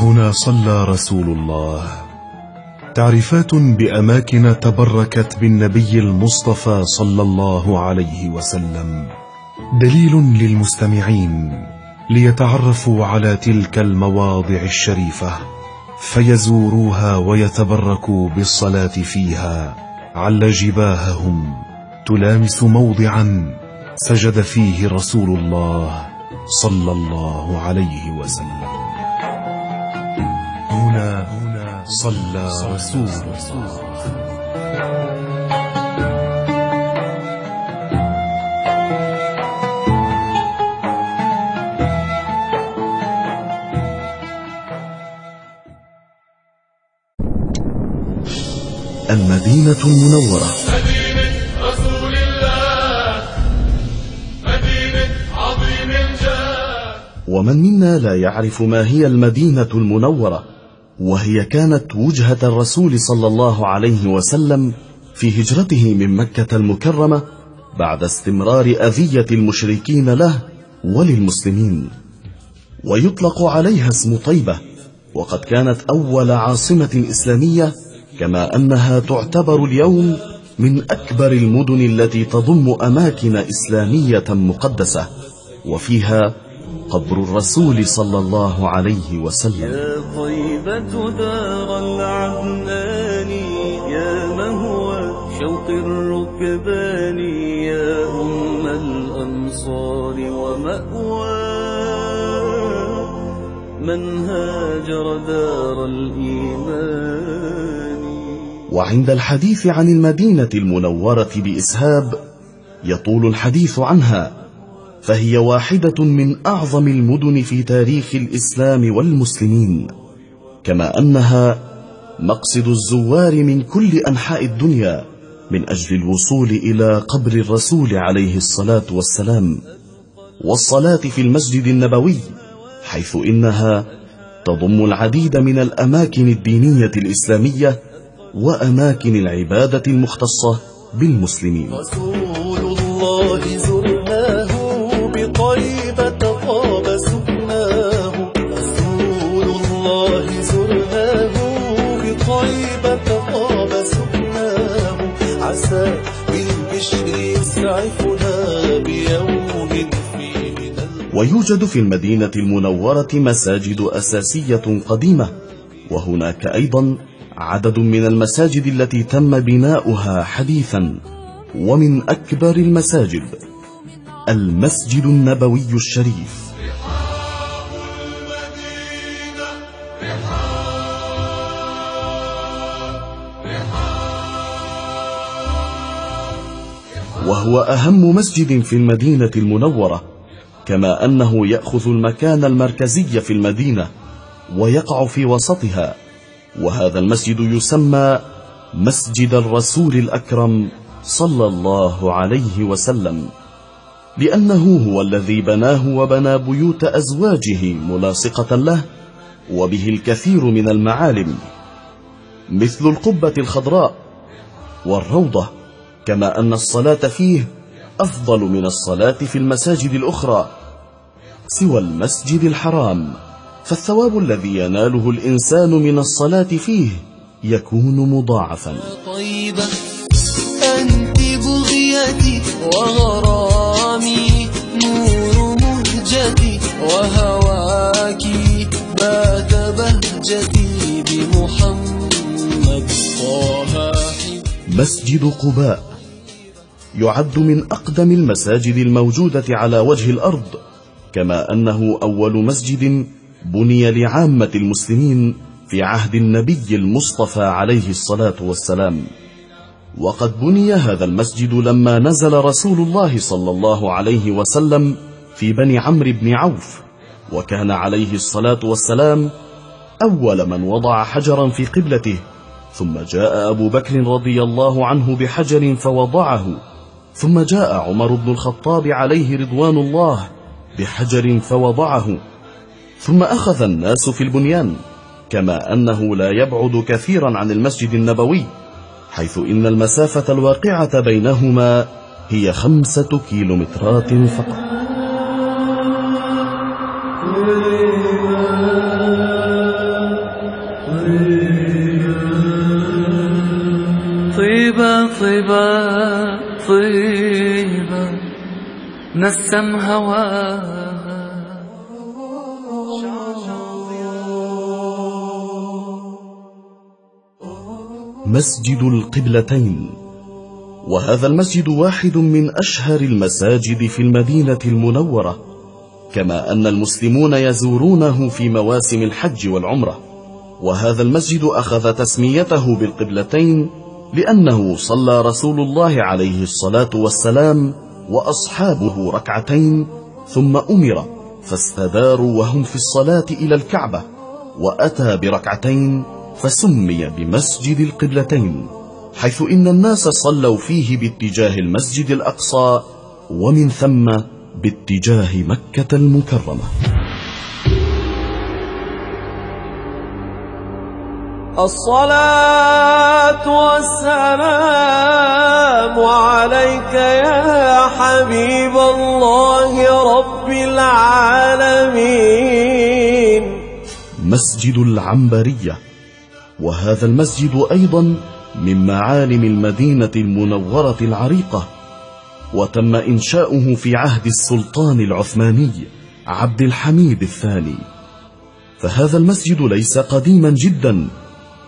هنا صلى رسول الله. تعريفات بأماكن تبركت بالنبي المصطفى صلى الله عليه وسلم. دليل للمستمعين ليتعرفوا على تلك المواضع الشريفة فيزوروها ويتبركوا بالصلاة فيها. عل جباههم تلامس موضعا سجد فيه رسول الله صلى الله عليه وسلم. هنا صلى رسول الله المدينة المنورة. مدينة رسول الله مدينة عظيم الجاه ومن منا لا يعرف ما هي المدينة المنورة؟ وهي كانت وجهة الرسول صلى الله عليه وسلم في هجرته من مكة المكرمة بعد استمرار أذية المشركين له وللمسلمين. ويطلق عليها اسم طيبة وقد كانت أول عاصمة إسلامية كما أنها تعتبر اليوم من أكبر المدن التي تضم أماكن إسلامية مقدسة وفيها قبر الرسول صلى الله عليه وسلم. يا طيبة دار العدنان يا مهوى شوق الركبان يا أم الأنصار ومأوى. من هاجر دار الإيمان. وعند الحديث عن المدينة المنورة بإسهاب يطول الحديث عنها. فهي واحدة من أعظم المدن في تاريخ الإسلام والمسلمين كما أنها مقصد الزوار من كل أنحاء الدنيا من أجل الوصول إلى قبر الرسول عليه الصلاة والسلام والصلاة في المسجد النبوي حيث إنها تضم العديد من الأماكن الدينية الإسلامية وأماكن العبادة المختصة بالمسلمين. رسول الله بيوم ويوجد في المدينة المنورة مساجد أساسية قديمة وهناك أيضا عدد من المساجد التي تم بناؤها حديثا ومن أكبر المساجد المسجد النبوي الشريف. وهو أهم مسجد في المدينة المنورة كما أنه يأخذ المكان المركزي في المدينة ويقع في وسطها وهذا المسجد يسمى مسجد الرسول الأكرم صلى الله عليه وسلم لأنه هو الذي بناه وبنى بيوت أزواجه ملاصقة له وبه الكثير من المعالم مثل القبة الخضراء والروضة. كما أن الصلاة فيه أفضل من الصلاة في المساجد الأخرى سوى المسجد الحرام. فالثواب الذي يناله الإنسان من الصلاة فيه يكون مضاعفا. طيبة أنت بغيتي وغرامي نور مهجتي وهواك بات بهجتي بمحمد طه. مسجد قباء. يعد من أقدم المساجد الموجودة على وجه الأرض كما أنه أول مسجد بني لعامة المسلمين في عهد النبي المصطفى عليه الصلاة والسلام. وقد بني هذا المسجد لما نزل رسول الله صلى الله عليه وسلم في بني عمرو بن عوف وكان عليه الصلاة والسلام أول من وضع حجرا في قبلته ثم جاء أبو بكر رضي الله عنه بحجر فوضعه. ثم جاء عمر بن الخطاب عليه رضوان الله بحجر فوضعه. ثم أخذ الناس في البنيان كما أنه لا يبعد كثيرا عن المسجد النبوي حيث إن المسافة الواقعة بينهما هي خمسة كيلومترات فقط. نسم هواها. مسجد القبلتين وهذا المسجد واحد من أشهر المساجد في المدينة المنورة كما أن المسلمون يزورونه في مواسم الحج والعمرة وهذا المسجد أخذ تسميته بالقبلتين لأنه صلى رسول الله عليه الصلاة والسلام وأصحابه ركعتين ثم أمر فاستداروا وهم في الصلاة إلى الكعبة وأتى بركعتين فسمي بمسجد القبلتين حيث إن الناس صلوا فيه باتجاه المسجد الأقصى ومن ثم باتجاه مكة المكرمة. الصلاة والسلام عليك يا حبيب الله رب العالمين. مسجد العنبرية وهذا المسجد أيضا من معالم المدينة المنورة العريقة وتم إنشاؤه في عهد السلطان العثماني عبد الحميد الثاني. فهذا المسجد ليس قديما جدا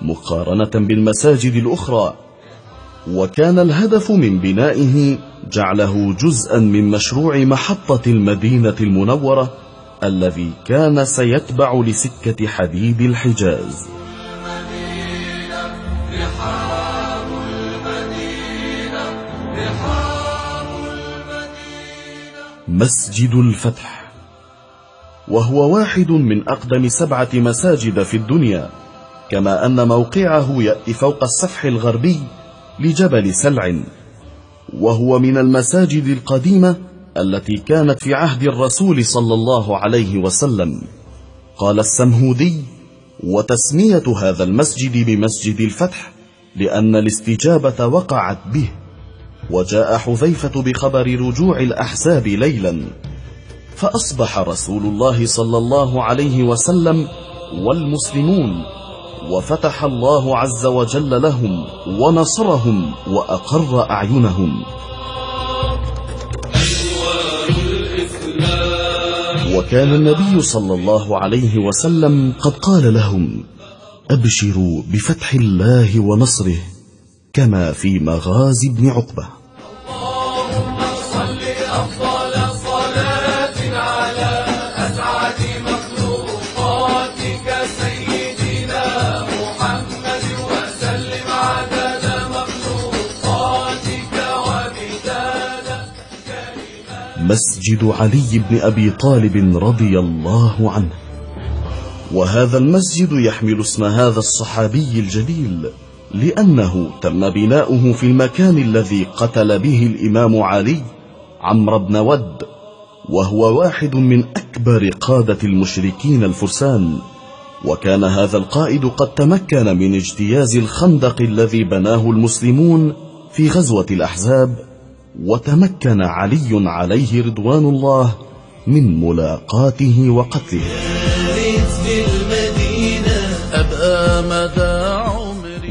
مقارنة بالمساجد الأخرى. وكان الهدف من بنائه جعله جزءا من مشروع محطة المدينة المنورة الذي كان سيتبع لسكة حديد الحجاز. مسجد الفتح. وهو واحد من أقدم سبعة مساجد في الدنيا. كما أن موقعه يأتي فوق السفح الغربي لجبل سلع وهو من المساجد القديمة التي كانت في عهد الرسول صلى الله عليه وسلم. قال السمهودي وتسمية هذا المسجد بمسجد الفتح لأن الاستجابة وقعت به وجاء حذيفة بخبر رجوع الأحزاب ليلا فأصبح رسول الله صلى الله عليه وسلم والمسلمون وفتح الله عز وجل لهم ونصرهم وأقر أعينهم. وكان النبي صلى الله عليه وسلم قد قال لهم أبشروا بفتح الله ونصره كما في مغازي ابن عقبة. مسجد علي بن أبي طالب رضي الله عنه. وهذا المسجد يحمل اسم هذا الصحابي الجليل لأنه تم بناؤه في المكان الذي قتل به الإمام علي عمرو بن ود وهو واحد من أكبر قادة المشركين الفرسان. وكان هذا القائد قد تمكن من اجتياز الخندق الذي بناه المسلمون في غزوة الأحزاب وتمكن علي عليه رضوان الله من ملاقاته وقتله.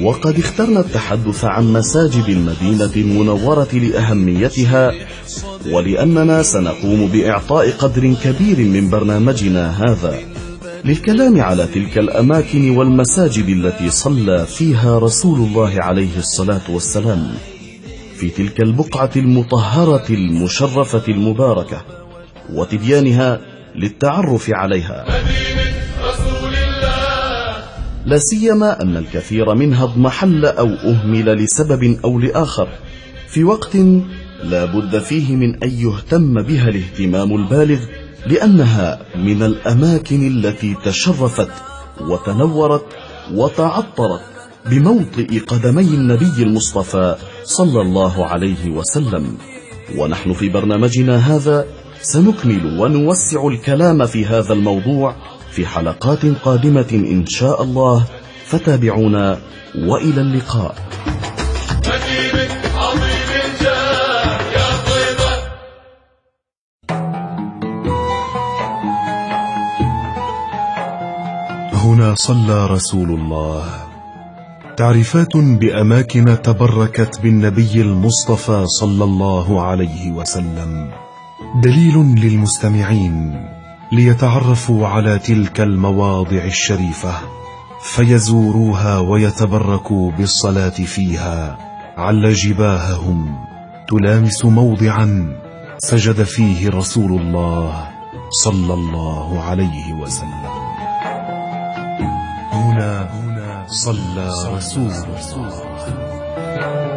وقد اخترنا التحدث عن مساجد المدينة المنورة لأهميتها ولأننا سنقوم بإعطاء قدر كبير من برنامجنا هذا للكلام على تلك الأماكن والمساجد التي صلى فيها رسول الله عليه الصلاة والسلام. في تلك البقعة المطهرة المشرفة المباركة وتبيانها للتعرف عليها. لا سيما أن الكثير منها اضمحل أو أهمل لسبب أو لآخر. في وقت لا بد فيه من أن يهتم بها الاهتمام البالغ لأنها من الأماكن التي تشرفت وتنورت وتعطرت بموطئ قدمي النبي المصطفى صلى الله عليه وسلم. ونحن في برنامجنا هذا سنكمل ونوسع الكلام في هذا الموضوع في حلقات قادمة إن شاء الله. فتابعونا وإلى اللقاء. هنا صلى رسول الله. تعريفات بأماكن تبركت بالنبي المصطفى صلى الله عليه وسلم. دليل للمستمعين ليتعرفوا على تلك المواضع الشريفة فيزوروها ويتبركوا بالصلاة فيها. عل جباههم تلامس موضعا سجد فيه رسول الله صلى الله عليه وسلم. هنا صلى رسول. الله